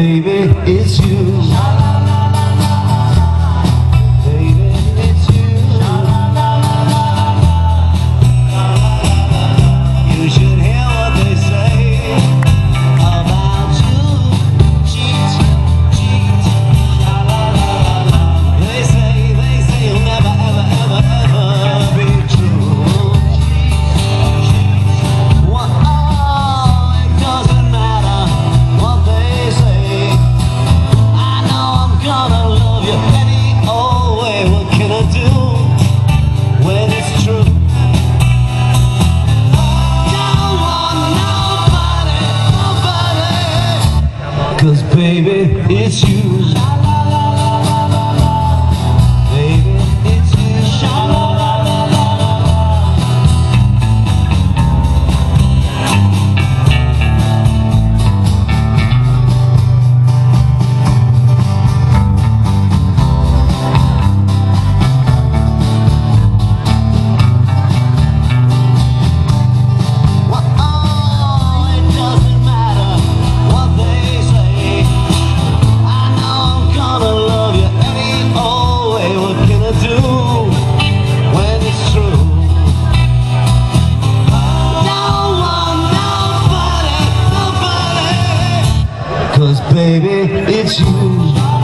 baby, it's you. Baby, it's you. Baby, it's you.